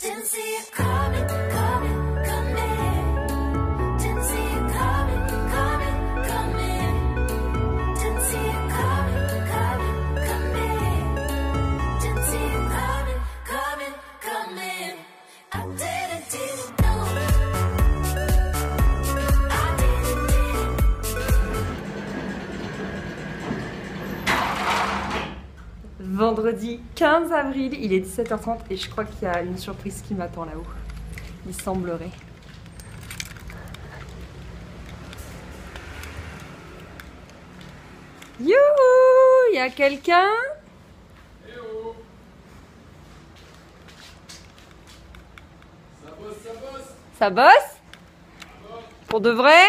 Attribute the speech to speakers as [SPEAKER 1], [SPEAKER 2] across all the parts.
[SPEAKER 1] Didn't see it coming,
[SPEAKER 2] Vendredi 15 avril, il est 17h30 et je crois qu'il y a une surprise qui m'attend là-haut. Il semblerait. Youhou Il y a quelqu'un? Ça bosse? Pour de vrai?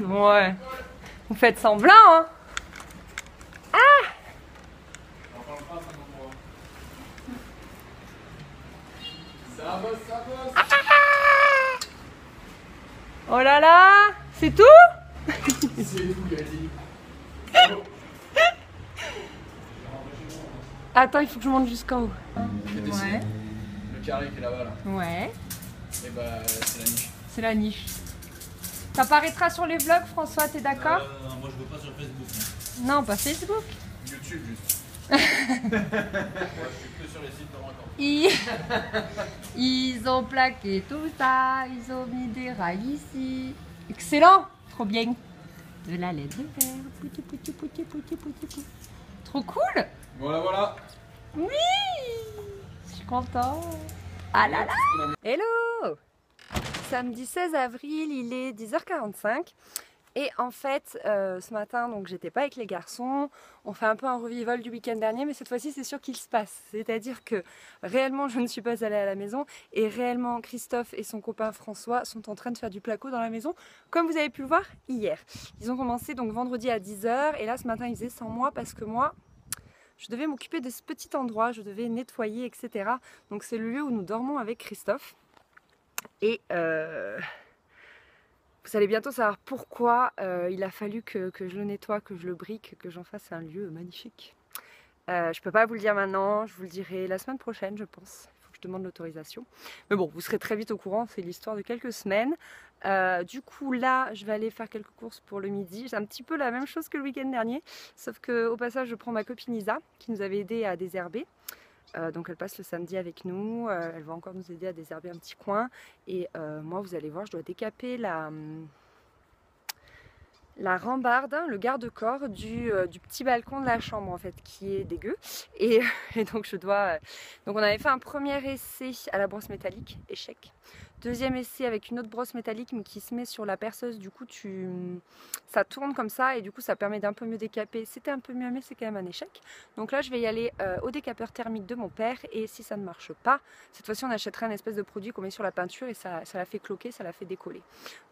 [SPEAKER 2] Ouais. Vous faites semblant, hein? Oh là là C'est tout Attends, il faut que je monte jusqu'en haut. Ouais.
[SPEAKER 3] Le carré qui est là-bas, là.
[SPEAKER 2] Ouais.
[SPEAKER 3] Et bah, c'est la niche.
[SPEAKER 2] C'est la niche. Ça paraîtra sur les vlogs, François, t'es d'accord
[SPEAKER 4] Euh, moi je veux pas sur Facebook.
[SPEAKER 2] Non, pas Facebook.
[SPEAKER 3] YouTube, juste.
[SPEAKER 2] Ils... Ils ont plaqué tout ça, ils ont mis des rails ici. Excellent Trop bien De la laine de verre. Pouti, pouti, pouti, pouti, pouti, pouti. Trop cool
[SPEAKER 3] Voilà, voilà.
[SPEAKER 2] Oui Je suis contente. Ah là là Hello Samedi 16 avril, il est 10h45. Et en fait, euh, ce matin, donc j'étais pas avec les garçons. On fait un peu un revival du week-end dernier, mais cette fois-ci, c'est sûr qu'il se passe. C'est-à-dire que réellement, je ne suis pas allée à la maison et réellement, Christophe et son copain François sont en train de faire du placo dans la maison, comme vous avez pu le voir hier. Ils ont commencé donc vendredi à 10h et là, ce matin, ils faisaient sans moi parce que moi, je devais m'occuper de ce petit endroit, je devais nettoyer, etc. Donc c'est le lieu où nous dormons avec Christophe. Et euh, vous allez bientôt savoir pourquoi euh, il a fallu que, que je le nettoie, que je le brique, que j'en fasse un lieu magnifique. Euh, je peux pas vous le dire maintenant, je vous le dirai la semaine prochaine, je pense. Il faut que je demande l'autorisation. Mais bon, vous serez très vite au courant, c'est l'histoire de quelques semaines. Euh, du coup, là, je vais aller faire quelques courses pour le midi. C'est un petit peu la même chose que le week-end dernier, sauf que au passage, je prends ma copine Isa, qui nous avait aidé à désherber. Euh, donc elle passe le samedi avec nous, Euh, elle va encore nous aider à désherber un petit coin. Et euh, moi, vous allez voir, je dois décaper la, hum, rambarde, hein, le garde-corps du, petit balcon de la chambre en fait, qui est dégueu. Et, et donc je dois... Donc on avait fait un premier essai à la brosse métallique, échec. Deuxième essai avec une autre brosse métallique mais qui se met sur la perceuse, du coup tu, ça tourne comme ça et du coup ça permet d'un peu mieux décaper. C'était un peu mieux mais c'est quand même un échec. Donc là je vais y aller euh, au décapeur thermique de mon père et si ça ne marche pas, cette fois-ci on achètera une espèce de produit qu'on met sur la peinture et ça, ça la fait cloquer, ça la fait décoller.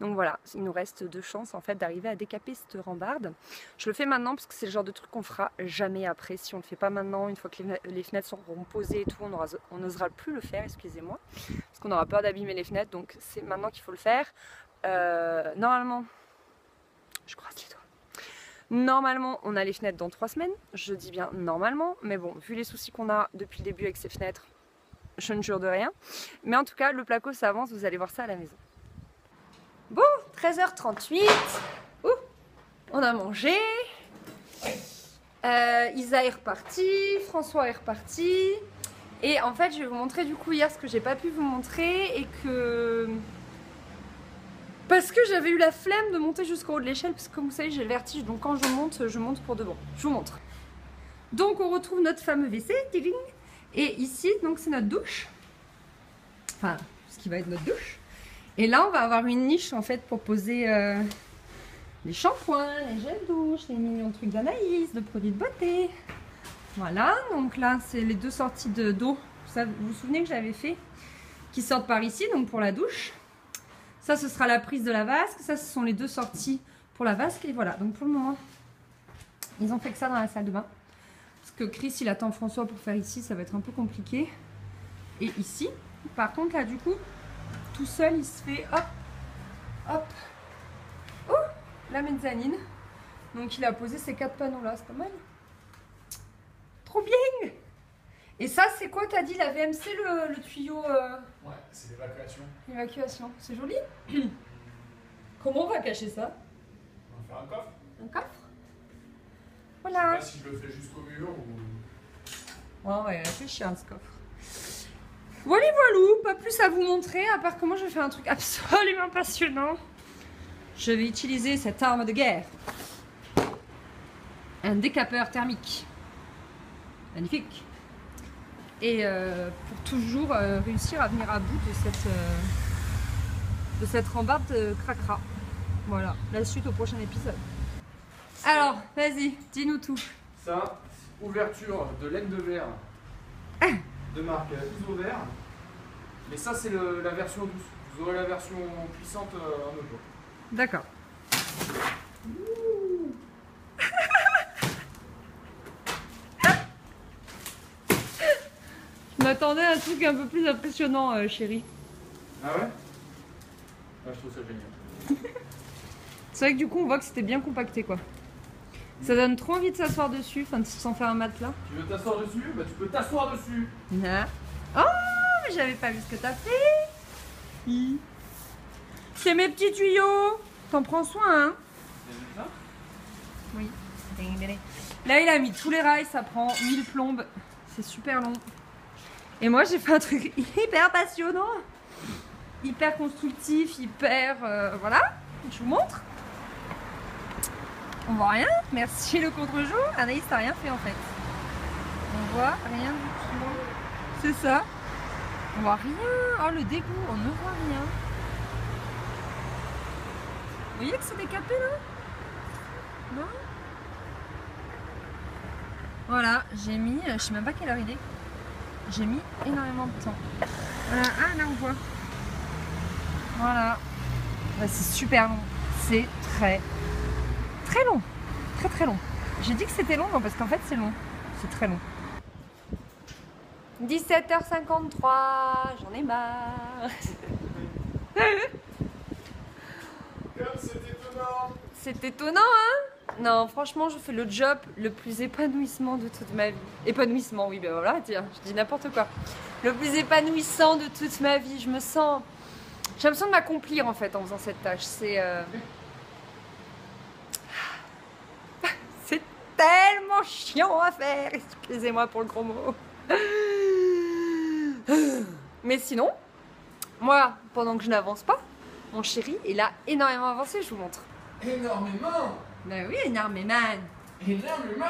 [SPEAKER 2] Donc voilà, il nous reste deux chances en fait d'arriver à décaper cette rambarde. Je le fais maintenant parce que c'est le genre de truc qu'on fera jamais après. Si on le fait pas maintenant, une fois que les fenêtres- seront posées et tout, on n'osera plus le faire, excusez-moi, parce qu'on aura peur d'abîmer les fenêtres. Donc c'est maintenant qu'il faut le faire. Euh, normalement, je croise les doigts. Normalement, on a les fenêtres dans trois semaines. Je dis bien normalement, mais bon, vu les soucis qu'on a depuis le début avec ces fenêtres, je ne jure de rien. Mais en tout cas, le placo, ça avance. Vous allez voir ça à la maison. Bon, 13h38. Ouh, on a mangé. Euh, Isa est repartie, François est reparti. Et en fait, je vais vous montrer du coup hier ce que j'ai pas pu vous montrer et que. Parce que j'avais eu la flemme de monter jusqu'au haut de l'échelle, parce que comme vous savez, j'ai le vertige, donc quand je monte, je monte pour de bon. Je vous montre. Donc on retrouve notre fameux WC, et ici, donc c'est notre douche. Enfin, ce qui va être notre douche. Et là, on va avoir une niche en fait pour poser euh, les shampoings, les gels douche, les mignons trucs d'Anaïs, de produits de beauté. Voilà, donc là, c'est les deux sorties de d'eau. Ça, Vous vous souvenez que j'avais fait Qui sortent par ici, donc pour la douche. Ça, ce sera la prise de la vasque. Ça, ce sont les deux sorties pour la vasque. Et voilà, donc pour le moment, ils ont fait que ça dans la salle de bain. Parce que Chris, il attend François pour faire ici, ça va être un peu compliqué. Et ici, par contre, là, du coup, tout seul, il se fait hop, hop, oh, la mezzanine. Donc, il a posé ces quatre panneaux là, c'est pas mal. Trop bien Et ça, c'est quoi T'as dit la VMC, le, le tuyau euh,
[SPEAKER 3] Ouais, c'est l'évacuation.
[SPEAKER 2] évacuation. C'est joli. Comment on va cacher ça?
[SPEAKER 3] On va faire un coffre.
[SPEAKER 2] Un coffre?
[SPEAKER 3] Je
[SPEAKER 2] Voilà.
[SPEAKER 3] sais pas si je le fais jusqu'au mur ou.
[SPEAKER 2] Ouais, on va y réfléchir à ce coffre. Voilà, voilou, pas plus à vous montrer, à part comment je vais faire un truc absolument passionnant. Je vais utiliser cette arme de guerre. Un décapeur thermique. Magnifique. Et euh, pour toujours euh, réussir à venir à bout de cette, euh, de cette rambarde de cracra. Voilà, la suite au prochain épisode. Alors, vas-y, dis-nous tout.
[SPEAKER 3] Ça, ouverture de laine de verre de marque Isover. Mais ça, c'est la version douce. Vous aurez la version puissante autre jour.
[SPEAKER 2] D'accord. Je m'attendais à un truc un peu plus impressionnant, euh, chérie.
[SPEAKER 3] Ah ouais? Ah, je trouve ça génial.
[SPEAKER 2] C'est vrai que du coup, on voit que c'était bien compacté, quoi. Ça donne trop envie de s'asseoir dessus, enfin, sans faire un matelas.
[SPEAKER 3] Tu veux t'asseoir dessus? Bah, tu peux t'asseoir dessus.
[SPEAKER 2] Ah. Oh, mais j'avais pas vu ce que t'as fait. C'est mes petits tuyaux. T'en prends soin, hein
[SPEAKER 3] ça?
[SPEAKER 2] Oui. Là, il a mis tous les rails, ça prend 1000 plombes. C'est super long. Et moi, j'ai fait un truc hyper passionnant, hyper constructif, hyper. euh, voilà, je vous montre. On voit rien. Merci le contre-jour. Anaïs, t'as rien fait en fait. On voit rien du tout. C'est ça. On voit rien. Oh, le dégoût, on ne voit rien. Vous voyez que c'est décapé là? Non? Voilà, j'ai mis, euh, je sais même pas quelle heure il est. J'ai mis énormément de temps. Voilà, ah là on voit. Voilà. Ouais, c'est super long. C'est très, très long. Très très long. J'ai dit que c'était long, non, parce qu'en fait c'est long. C'est très long. 17h53, j'en ai marre.
[SPEAKER 3] Comme c'est étonnant
[SPEAKER 2] C'est étonnant, hein? Non, franchement, je fais le job le plus épanouissement de toute ma vie. Épanouissement, oui, ben voilà, tiens, je dis n'importe quoi. Le plus épanouissant de toute ma vie. Je me sens. J'ai l'impression de m'accomplir en fait en faisant cette tâche. C'est. euh, C'est tellement chiant à faire. Excusez-moi pour le gros mot. Mais sinon, moi, pendant que je n'avance pas, mon chéri, il a énormément avancé, je vous montre.
[SPEAKER 3] Énormément
[SPEAKER 2] Ben oui, énormément.
[SPEAKER 3] Énormément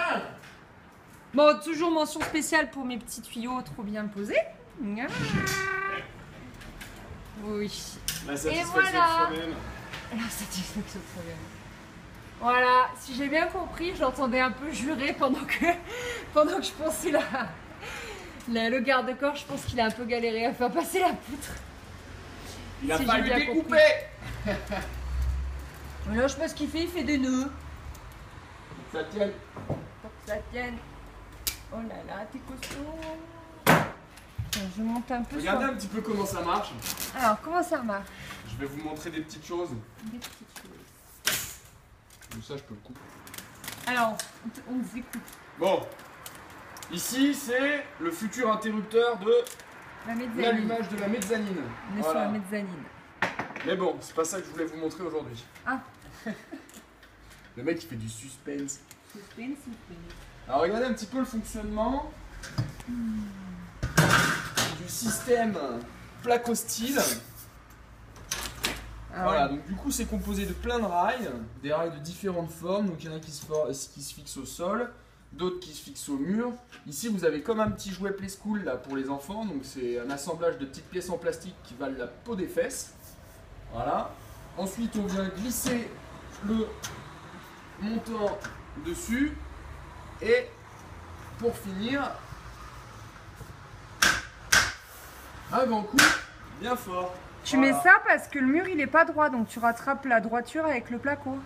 [SPEAKER 2] Bon, toujours mention spéciale pour mes petits tuyaux trop bien posés. Ah. Oui.
[SPEAKER 3] La
[SPEAKER 2] satisfaction voilà.
[SPEAKER 3] de soi-même.
[SPEAKER 2] La satisfaction de. Voilà, si j'ai bien compris, je l'entendais un peu jurer pendant que, pendant que je pensais la, la- le garde-corps, je pense qu'il a un peu galéré à faire passer la poutre.
[SPEAKER 3] Il a
[SPEAKER 2] Si j'ai
[SPEAKER 3] fallu
[SPEAKER 2] bien
[SPEAKER 3] découper
[SPEAKER 2] Là, je sais pas ce qu'il fait, il fait des nœuds.
[SPEAKER 3] Ça tient.
[SPEAKER 2] Pour que ça tienne. Oh là là, t'es costaud. Je monte un peu
[SPEAKER 3] Regardez
[SPEAKER 2] sur...
[SPEAKER 3] un petit peu comment ça marche.
[SPEAKER 2] Alors, comment ça marche?
[SPEAKER 3] Je vais vous montrer des petites choses.
[SPEAKER 2] Des petites choses.
[SPEAKER 3] Tout ça, je peux le couper.
[SPEAKER 2] Alors, on nous écoute.
[SPEAKER 3] Bon. Ici, c'est le futur interrupteur de l'allumage de la mezzanine.
[SPEAKER 2] On est sur la mezzanine.
[SPEAKER 3] Mais bon, c'est pas ça que je voulais vous montrer aujourd'hui.
[SPEAKER 2] Ah.
[SPEAKER 3] le mec, il fait du suspense.
[SPEAKER 2] Suspense, suspense.
[SPEAKER 3] Alors regardez un petit peu le fonctionnement du système placostyle.
[SPEAKER 2] Ah
[SPEAKER 3] voilà,
[SPEAKER 2] ouais.
[SPEAKER 3] donc du coup c'est composé de plein de rails, des rails de différentes formes, donc il y en a qui se, for- qui se fixent au sol, d'autres qui se fixent au mur. Ici vous avez comme un petit jouet Play School là pour les enfants, donc c'est un assemblage de petites pièces en plastique qui valent la peau des fesses. Voilà. Ensuite on vient glisser le montant dessus et pour finir un grand coup bien fort.
[SPEAKER 2] Tu
[SPEAKER 3] Voilà.
[SPEAKER 2] mets ça parce que le mur il est pas droit, donc tu rattrapes la droiture avec le placo.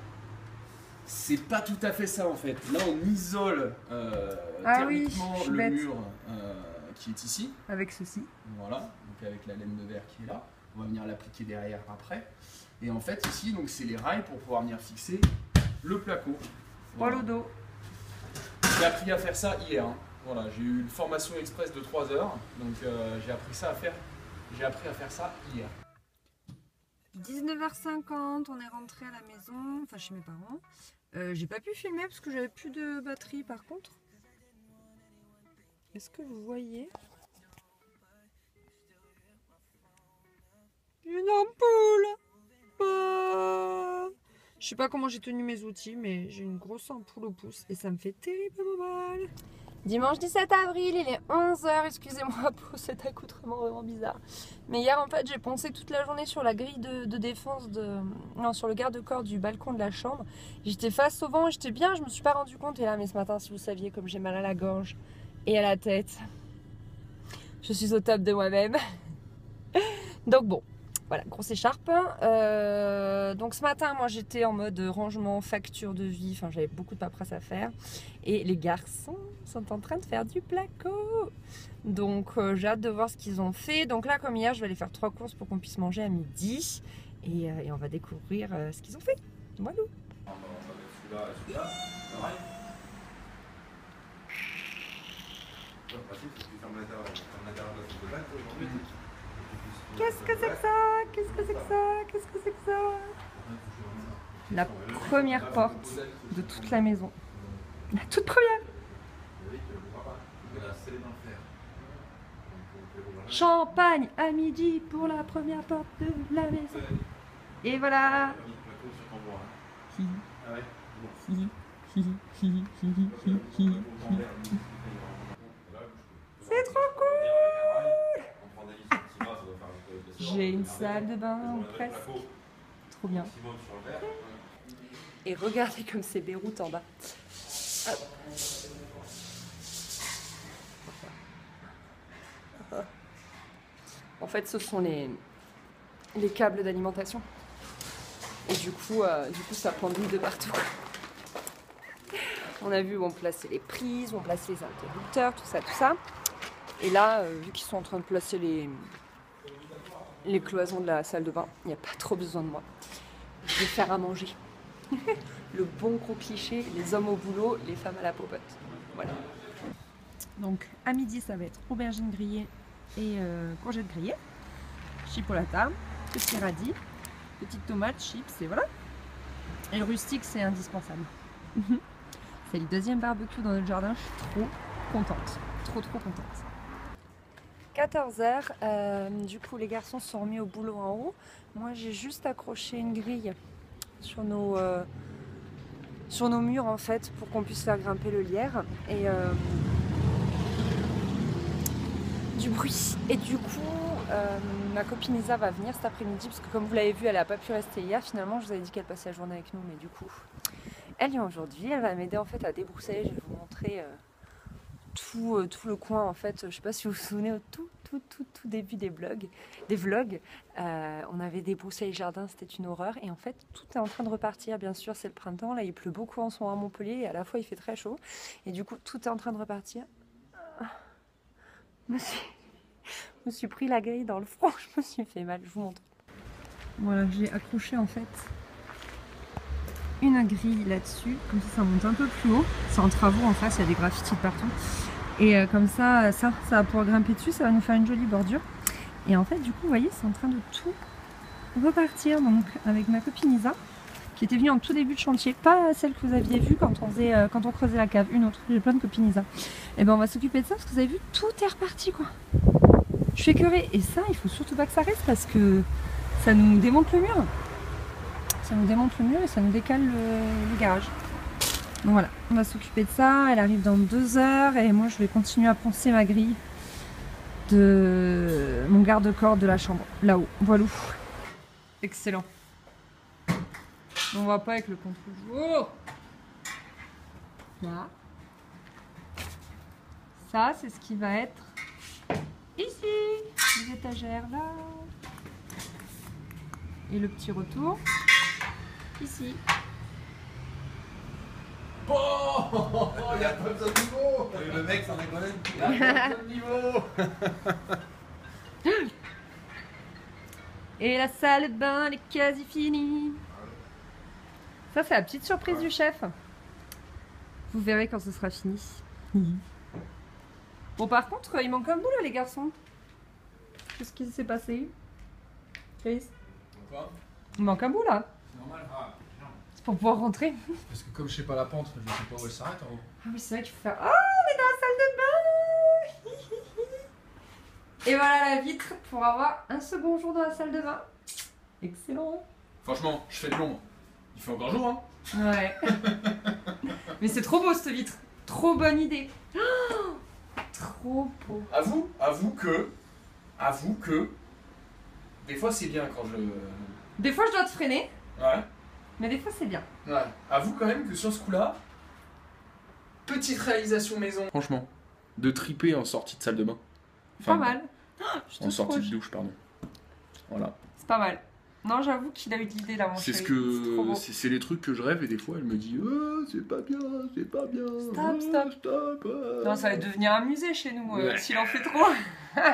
[SPEAKER 3] C'est pas tout à fait ça en fait. Là, on isole euh,
[SPEAKER 2] Ah
[SPEAKER 3] thermiquement le
[SPEAKER 2] bête.
[SPEAKER 3] mur euh, qui est ici.
[SPEAKER 2] Avec ceci.
[SPEAKER 3] Voilà, donc avec la laine de verre qui est là. On va venir l'appliquer derrière après. Et en fait, ici, donc c'est les rails pour pouvoir venir fixer le placo.
[SPEAKER 2] Voilà. le dos.
[SPEAKER 3] J'ai appris à faire ça hier. hein. Voilà, j'ai eu une formation express de 3 heures, donc euh, j'ai appris ça à faire. J'ai appris à faire ça hier.
[SPEAKER 2] 19h50, on est rentré à la maison, enfin chez mes parents. Euh, j'ai pas pu filmer parce que j'avais plus de batterie par contre. Est-ce que vous voyez? Une ampoule Je sais pas comment j'ai tenu mes outils, mais j'ai une grosse ampoule au pouce et ça me fait terriblement mal. Dimanche 17 avril, il est 11h, excusez-moi pour cet accoutrement vraiment bizarre. Mais hier, en fait, j'ai pensé toute la journée sur la grille de, de défense, de... non, sur le garde-corps du balcon de la chambre. J'étais face au vent, j'étais bien, je me suis pas rendu compte. Et là, mais ce matin, si vous saviez comme j'ai mal à la gorge et à la tête, je suis au top de moi-même. Donc bon, voilà, grosse écharpe. Euh, donc ce matin, moi, j'étais en mode rangement, facture de vie. Enfin, j'avais beaucoup de paperasse à faire. Et les garçons sont en train de faire du placo. Donc euh, j'ai hâte de voir ce qu'ils ont fait. Donc là, comme hier, je vais aller faire trois courses pour qu'on puisse manger à midi. Et, euh, on va découvrir ce qu'ils ont fait. Voilà.
[SPEAKER 4] On va mettre celui-là et celui-là. Pareil. Le principe, c'est que tu fermes l'intérieur fermes l'intérieur de la salle de bain toi, aujourd'hui. et tu puisses-
[SPEAKER 2] Qu'est-ce que c'est que ça Qu'est-ce que c'est que ça Qu'est-ce que c'est que ça La première porte de toute la maison. La toute première. Champagne à midi pour la première porte de la maison. Et voilà
[SPEAKER 4] bois, hein. Ah ouais Bon.
[SPEAKER 2] C'est trop
[SPEAKER 4] cool On prend des listes de ça doit faire un peu de
[SPEAKER 2] J'ai une salle de bain presque. Trop bien. Et regardez comme c'est Beyrouth en bas. En fait, ce sont les, les câbles d'alimentation. Et du coup, euh, du coup, ça l'huile de partout. On a vu où on plaçait les prises, où on plaçait les interrupteurs, tout ça, tout ça. Et là, euh, vu qu'ils sont en train de placer les, les cloisons de la salle de bain, il n'y a pas trop besoin de moi. Je vais faire à manger. Le bon gros cliché, les hommes au boulot, les femmes à la popote. Voilà. Donc à midi, ça va être aubergine grillée et euh, courgettes grillées, chipolata, petit radis, petite tomate, chips et voilà. Et le rustique, c'est indispensable. c'est le deuxième barbecue dans notre jardin, je suis trop contente. Trop trop contente. 14h, du coup les garçons sont remis au boulot en haut. Moi j'ai juste accroché une grille sur nos, euh, sur nos murs en fait pour qu'on puisse faire grimper le lierre. Et euh, du bruit. Et du coup, euh, ma copine Isa va venir cet après-midi parce que comme vous l'avez vu, elle n'a pas pu rester hier. Finalement, je vous avais dit qu'elle passait la journée avec nous, mais du coup, elle vient aujourd'hui. Elle va m'aider en fait à débroussailler. Je vais vous montrer euh, tout, euh, tout le coin en fait. Je sais pas si vous vous souvenez au tout, tout, tout, tout début des blogs, des vlogs. euh, on avait débroussé le jardin, c'était une horreur. Et en fait, tout est en train de repartir. Bien sûr, c'est le printemps. Là, il pleut beaucoup en ce moment à Montpellier et à la fois il fait très chaud. Et du coup, tout est en train de repartir. Je me suis, je me suis pris la grille dans le front. Je me suis fait mal. Je vous montre. Voilà, j'ai accroché en fait une grille là-dessus. Comme ça, ça monte un peu plus haut. C'est en travaux en face, il y a des graffitis partout. Et euh, comme ça, ça, ça va pouvoir grimper dessus, ça va nous faire une jolie bordure. Et en fait, du coup, vous voyez, c'est en train de tout repartir. Donc, avec ma copine Isa, qui était venue en tout début de chantier, pas celle que vous aviez vue quand on faisait, euh, quand on creusait la cave, une autre. J'ai plein de copines Isa. Et ben, on va s'occuper de ça parce que vous avez vu, tout est reparti, quoi. Je suis écœurée. Et ça, il faut surtout pas que ça reste parce que ça nous démonte le mur. Ça nous démonte le mur et ça nous décale le, garage. Donc voilà, on va s'occuper de ça. Elle arrive dans deux heures et moi je vais continuer à poncer ma grille de mon garde-corps de la chambre, là-haut. Voilà. Excellent. On va pas avec le contre-jour. Là. Ça, c'est ce qui va être ici. Les étagères là. Et le petit retour ici.
[SPEAKER 4] Oh Il y a pas besoin de niveau Le mec s'en déconne.
[SPEAKER 3] Il y a pas de niveau
[SPEAKER 2] Et la salle de bain, elle est quasi finie. Ça, c'est la petite surprise du chef. Vous verrez quand ce sera fini. Bon, par contre, il manque un bout là, les garçons. Qu'est-ce qui s'est passé Chris?
[SPEAKER 3] Quoi?
[SPEAKER 2] Il manque un bout là.
[SPEAKER 3] C'est normal.
[SPEAKER 2] C'est pour pouvoir rentrer.
[SPEAKER 3] Parce que comme je sais pas la pente, je sais pas où elle s'arrête en haut.
[SPEAKER 2] Ah oui, c'est vrai qu'il faut faire. Ah, on est dans la salle de bain Et voilà la vitre pour avoir un second jour dans la salle de bain. Excellent.
[SPEAKER 3] Franchement, je fais de l'ombre. Il fait encore jour, hein
[SPEAKER 2] Ouais. Mais c'est trop beau cette vitre. Trop bonne idée. Oh, trop beau.
[SPEAKER 3] Avoue, avoue que, avoue que, des fois c'est bien quand je.
[SPEAKER 2] Des fois, je dois te freiner,
[SPEAKER 3] Ouais.
[SPEAKER 2] mais des fois, c'est bien.
[SPEAKER 3] Ouais. Avoue quand même que sur ce coup-là, petite réalisation maison. Franchement, de triper en sortie de salle de bain.
[SPEAKER 2] pas mal.
[SPEAKER 3] En sortie de douche, pardon. Voilà.
[SPEAKER 2] C'est pas mal. Non, j'avoue qu'il a eu de l'idée là,
[SPEAKER 3] C'est ce que. C'est les trucs que je rêve et des fois elle me dit Euh, c'est pas bien, c'est pas bien.
[SPEAKER 2] Stop,
[SPEAKER 3] euh,
[SPEAKER 2] stop.
[SPEAKER 3] stop.
[SPEAKER 2] Non, ça va devenir un musée chez nous euh,
[SPEAKER 3] Ouais.
[SPEAKER 2] s'il en fait trop.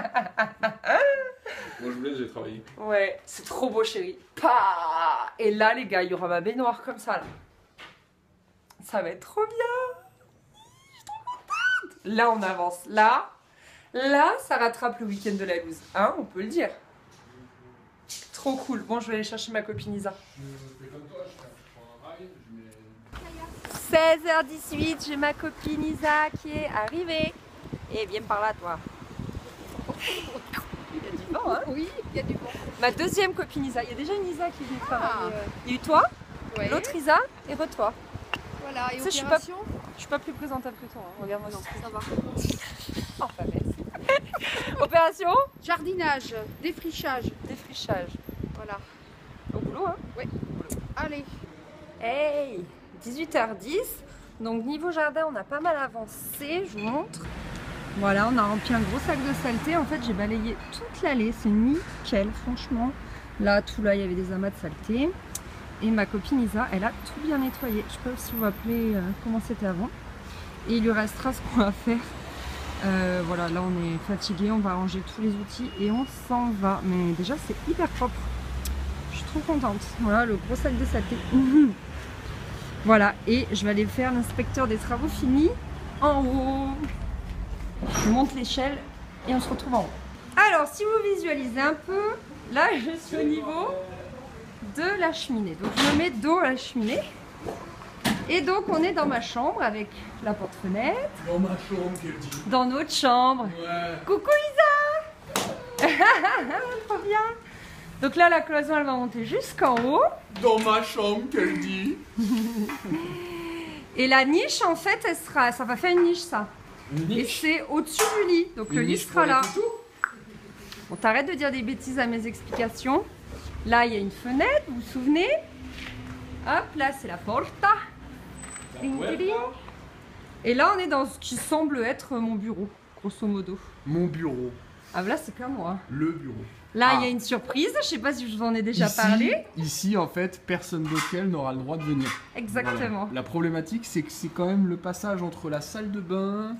[SPEAKER 3] Moi je vous laisse, j'ai travaillé.
[SPEAKER 2] Ouais, c'est trop beau, chéri. Pah Et là, les gars, il y aura ma baignoire comme ça. Là, ça va être trop bien. Je suis trop contente. Là, on avance. Là, là, ça rattrape le week-end de la loose. Hein, on peut le dire. Trop cool. Bon, je vais aller chercher ma copine Isa. 16h18, j'ai ma copine Isa qui est arrivée. Et viens par là, toi. Il y a du vent, hein
[SPEAKER 5] Oui, il y a du vent.
[SPEAKER 2] Ma deuxième copine Isa. Il y a déjà une Isa qui est venue travailler. Il y a eu toi,
[SPEAKER 5] Ouais.
[SPEAKER 2] l'autre Isa et re-toi.
[SPEAKER 5] Voilà, et
[SPEAKER 2] Tu sais, je suis
[SPEAKER 5] opération
[SPEAKER 2] Je suis pas plus présentable que toi. hein. Regarde-moi
[SPEAKER 5] Non,
[SPEAKER 2] ça.
[SPEAKER 5] ça va.
[SPEAKER 2] Enfin, merci. Opération
[SPEAKER 5] Jardinage, défrichage,
[SPEAKER 2] Défrichage.
[SPEAKER 5] voilà.
[SPEAKER 2] Au boulot, hein
[SPEAKER 5] Allez,
[SPEAKER 2] Hey 18h10. Donc niveau jardin, on a pas mal avancé. Je vous montre. Voilà, on a rempli un gros sac de saleté. En fait, j'ai balayé toute l'allée. C'est nickel, franchement. Là, tout là, il y avait des amas de saleté. Et ma copine Isa, elle a tout bien nettoyé. Je sais pas si vous rappelez euh, comment c'était avant. Et il lui restera ce qu'on va faire. Euh, voilà, là on est fatigué, on va ranger tous les outils et on s'en va. Mais déjà, c'est hyper propre. Je suis trop contente. Voilà, le gros sac de saleté. Voilà, et je vais aller faire l'inspecteur des travaux finis en haut. Je monte l'échelle et on se retrouve en haut. Alors, si vous visualisez un peu, là je suis au niveau de la cheminée. Donc je me mets dos à la cheminée. Et donc on est dans ma chambre avec la porte-fenêtre,
[SPEAKER 3] Dans ma chambre, qu'elle dit.
[SPEAKER 2] dans notre chambre.
[SPEAKER 3] Ouais.
[SPEAKER 2] Coucou Isa Trop bien Donc là la cloison elle va monter jusqu'en haut.
[SPEAKER 3] Dans ma chambre, qu'elle dit.
[SPEAKER 2] Et la niche en fait elle sera. Ça va faire une niche ça. Et c'est au-dessus du lit. Donc le lit sera là. On t'arrête de dire des bêtises à mes explications. Là, il y a une fenêtre, vous vous souvenez? Hop, là, c'est la porta. Et là, on est dans ce qui semble être mon bureau, grosso modo.
[SPEAKER 3] Mon bureau.
[SPEAKER 2] Ah, là, c'est comme moi.
[SPEAKER 3] Le bureau.
[SPEAKER 2] Là, il
[SPEAKER 3] Ah.
[SPEAKER 2] y a une surprise. Je sais pas si je vous en ai déjà
[SPEAKER 3] Ici-
[SPEAKER 2] parlé.
[SPEAKER 3] Ici, en fait, personne d'hôtel n'aura le droit de venir.
[SPEAKER 2] Exactement.
[SPEAKER 3] Voilà. La problématique, c'est que c'est quand même le passage entre la salle de bain,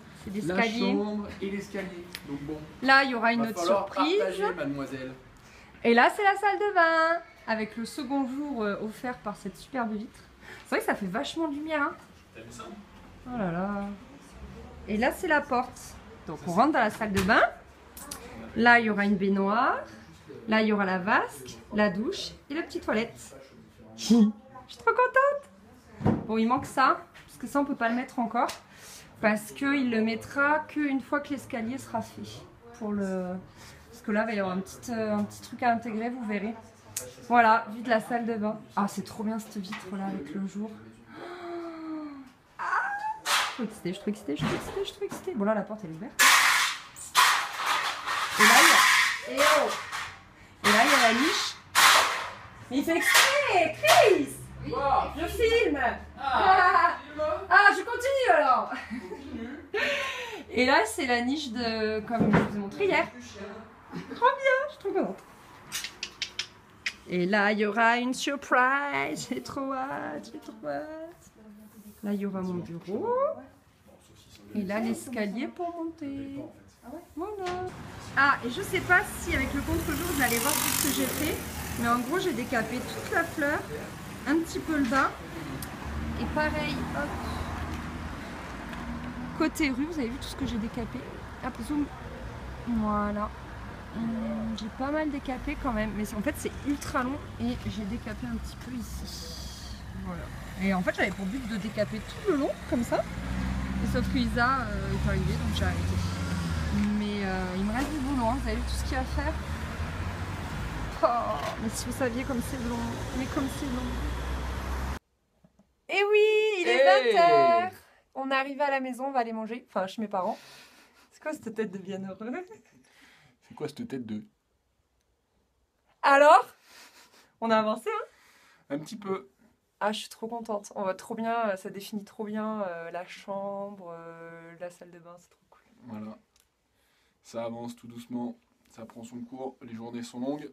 [SPEAKER 3] la chambre et l'escalier. Donc bon,
[SPEAKER 2] Là, il y aura une
[SPEAKER 3] va
[SPEAKER 2] autre surprise.
[SPEAKER 3] partager, mademoiselle.
[SPEAKER 2] Et là, c'est la salle de bain. Avec le second jour euh, offert par cette superbe vitre. C'est vrai que ça fait vachement de lumière. Hein
[SPEAKER 3] T'as vu ça?
[SPEAKER 2] Oh là là. Et là, c'est la porte. Donc, on rentre dans la salle de bain. Là, il y aura une baignoire. Là, il y aura la vasque, la douche et la petite toilette. Je suis trop contente. Bon, il manque ça. Parce que ça, on peut pas le mettre encore. Parce qu'il le mettra qu'une fois que l'escalier sera fait. Pour le... Parce que là, il va y avoir un petit, euh, un petit truc à intégrer, vous verrez. Voilà, vue de la salle de bain. Ah, c'est trop bien cette vitre-là avec le jour. Ah, je suis trop excitée, je suis trop excitée, je suis trop excitée, je suis excitée. Bon là la porte elle est ouverte. Et là il y a... Et oh là la niche. Mais il fait exprès Chris Je filme ah, ah, je continue alors Et là c'est la niche de... comme je vous ai montré hier. Trop bien, je suis trop contente. Et là, il y aura une surprise. J'ai trop hâte, j'ai trop hâte. Là, il y aura mon bureau. Et là, l'escalier pour monter. Voilà. Ah, et je sais pas si avec le contre-jour, vous allez voir tout ce que j'ai fait. Mais en gros, j'ai décapé toute la fleur, un petit peu le bas. Et pareil, hop. Côté rue, vous avez vu tout ce que j'ai décapé? Hop, zoom. Voilà. Hum, j'ai pas mal décapé quand même, mais en fait c'est ultra long et j'ai décapé un petit peu ici. Voilà. Et en fait j'avais pour but de décaper tout le long comme ça. Sauf que Isa euh, est arrivée donc j'ai arrêté. Euh, il me reste du boulot, hein. vous avez vu tout ce qu'il y a à faire. Oh, mais si vous saviez comme c'est long, mais comme c'est long. Et oui, il est
[SPEAKER 3] Hey
[SPEAKER 2] 20h. On est arrivé à la maison, on va aller manger. Enfin, chez mes parents. C'est quoi cette tête de bienheureux?
[SPEAKER 3] C'est quoi cette tête de
[SPEAKER 2] Alors? On a avancé, hein?
[SPEAKER 3] Un petit peu.
[SPEAKER 2] Ah, je suis trop contente. On va trop bien, euh, ça définit trop bien euh, la chambre, euh, la salle de bain, c'est trop cool.
[SPEAKER 3] Voilà. Ça avance tout doucement. Ça prend son cours. Les journées sont longues.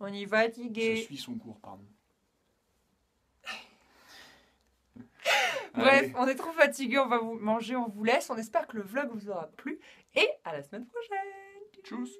[SPEAKER 2] On y
[SPEAKER 3] Ça
[SPEAKER 2] fatigué.
[SPEAKER 3] suit son cours, pardon.
[SPEAKER 2] Bref,
[SPEAKER 3] Allez,
[SPEAKER 2] on est trop fatigué, on va vous manger, on vous laisse. On espère que le vlog vous aura plu. Et à la semaine prochaine
[SPEAKER 3] tchuss